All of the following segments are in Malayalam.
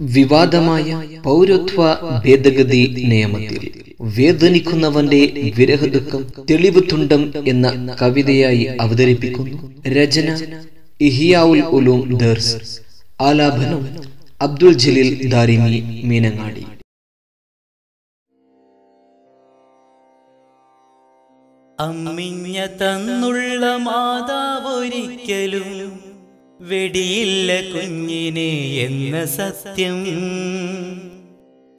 വിവാദമായ പൗരത്വ ഭേദഗതി നിയമത്തിൽ വേദനിക്കുന്നവന്റെ വിരഹദുഃഖം തെളിവ് തുണ്ടം എന്ന കവിതയായി അവതരിപ്പിക്കുന്നു രചന ഇഹിയാവുൽ ഉലൂം ദർസ്. ആലാപനം അബ്ദുൽ ജലീൽ ദാരിമി മീനങ്ങാടി. അമ്മിഞ്ഞ തന്നുള്ള മാതാവൊരിക്കലും വെടിയില്ല കുഞ്ഞിനെ എന്ന സത്യം.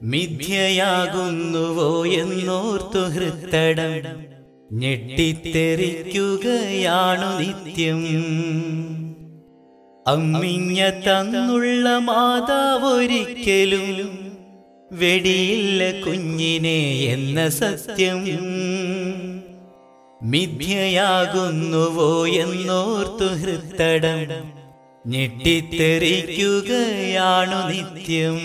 മിഥ്യയാകുന്നുവോ എന്നോർത്തു ഹൃത്തടം. ഞെട്ടിത്തെറിക്കുകയാണു നിത്യം. അമ്മിഞ്ഞ തന്നുള്ള മാതാവൊരിക്കലും വെടിയില്ല കുഞ്ഞിനെ എന്ന സത്യം. മിഥ്യയാകുന്നുവോ എന്നോർത്തു ഹൃത്തടം. ഞെട്ടിത്തെറിക്കുകയാണു നിത്യം.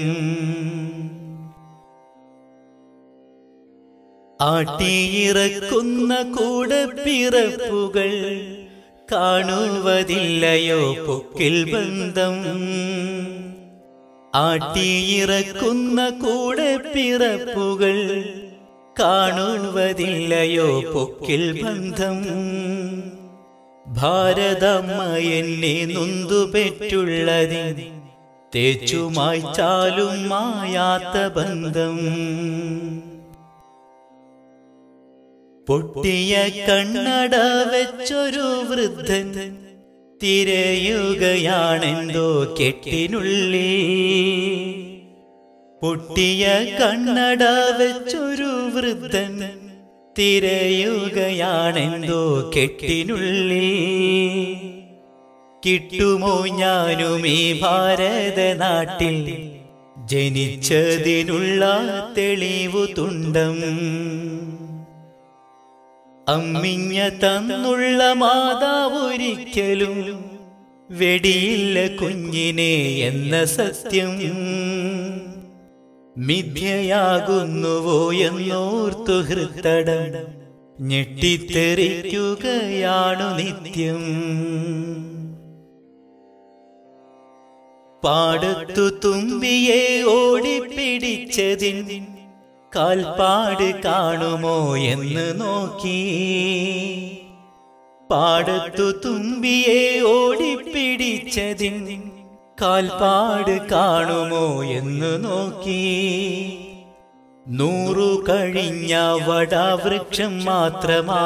ആട്ടിയിറക്കുന്ന കൂടെ പിറപ്പുകൾ കാണുവതില്ലയോ പൊക്കിൽ ബന്ധം. ആട്ടിയിറക്കുന്ന കൂടെ പിറപ്പുകൾ കാണുവതില്ലയോ പൊക്കിൽ ബന്ധം. ഭാരതമ്മ എന്നെ നൊന്തുപെറ്റുള്ളതി തേച്ചുമായി ചാലും മായാത്ത ബന്ധം. പൊട്ടിയ കണ്ണട വെച്ചൊരു വൃദ്ധൻ തിരയുകയാണെന്തോ കെട്ടിനുള്ളിൽ പൊട്ടിയ കണ്ണട വെച്ചൊരു വൃദ്ധൻ തിരയുകയാണെന്തോ കെട്ടിനുള്ളിൽ. കിട്ടുമോ ഞാനും ഈ ഭാരത നാട്ടിൽ ജനിച്ചതിനുള്ള തെളിവു തുണ്ടം. അമ്മിഞ്ഞ തന്നുള്ള മാതാവൊരിക്കലും വെടിയില്ല കുഞ്ഞിനെ എന്ന സത്യം. മിഥ്യയാകുന്നുവോ എന്നോർത്തു ഹൃത്തടം ഞെട്ടിത്തെറിക്കുകയാണു നിത്യം. പാടത്തു തുമ്പിയെ ഓടിപ്പിടിച്ചതിൻ കാൽപ്പാട് കാണുമോ എന്ന് നോക്കി. പാടത്തു തുമ്പിയെ ഓടിപ്പിടിച്ചതിൻ കാൽപ്പാട് കാണുമോ എന്ന് നോക്കി. നൂറു കഴിഞ്ഞ വടാവൃക്ഷം മാത്രമാ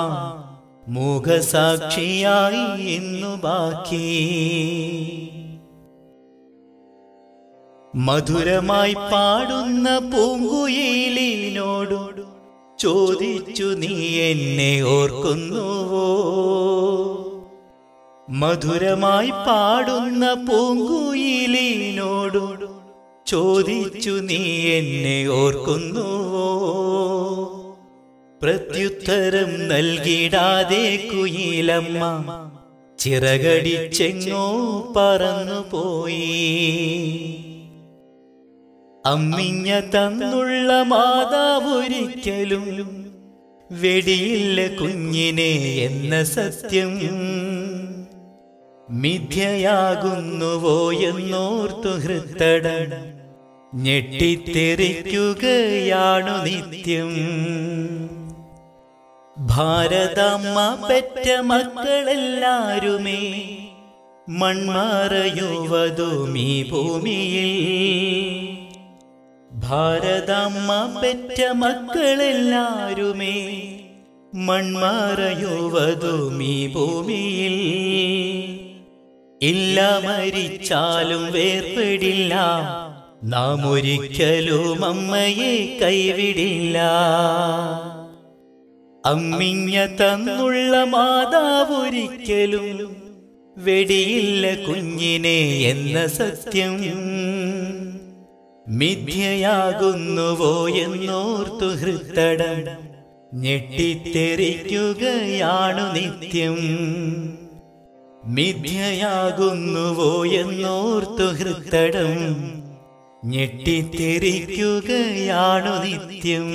മുഖസാക്ഷിയായി എന്നു ബാക്കി. മധുരമായി പാടുന്ന പൂങ്കുയിലിനോടു ചോദിച്ചു നീ എന്നെ ഓർക്കുന്നുവോ? മധുരമായി പാടുന്ന പൂങ്കുയിലിനോടു ചോദിച്ചു നീ എന്നെ ഓർക്കുന്നുവോ? പ്രത്യുത്തരം നൽകിടാതെ കുയിലമ്മ ചിറകടിച്ചെങ്ങോ പറന്നുപോയി. അമ്മിഞ്ഞ തന്നുള്ള മാതാവൊരിക്കലും വെടിയില്ല കുഞ്ഞിനെ എന്ന സത്യം. മിഥ്യയാകുന്നുവോ എന്നോർത്തു ഹൃത്തടം ഞെട്ടിത്തെറിക്കുകയാണു നിത്യം. ഭാരതമ്മ പെറ്റ മക്കളെല്ലാരുമേ മൺമാറയുവതുമീ ഭൂമിയിൽ. ഭാരതമ്മ പെറ്റ മക്കളെല്ലാരുമേ മൺമാറയുവതുമീ ഭൂമിയിൽ. ഇല്ല മരിച്ചാലും വേർപെടില്ല. നാം ഒരിക്കലും അമ്മയെ കൈവിടില്ല. അമ്മിഞ്ഞ തന്നുള്ള മാതാവൊരിക്കലും വെടിയില്ല കുഞ്ഞിനെ എന്ന സത്യം. മിഥ്യയാകുന്നുവോ എന്നോർത്തു ഹൃത്തടം ഞെട്ടിത്തെറിക്കുകയാണു നിത്യം. മിഥ്യയാകുന്നുവോ എന്നോർത്തു ഹൃത്തടം ഞെട്ടിത്തെറിക്കുകയാണു നിത്യം.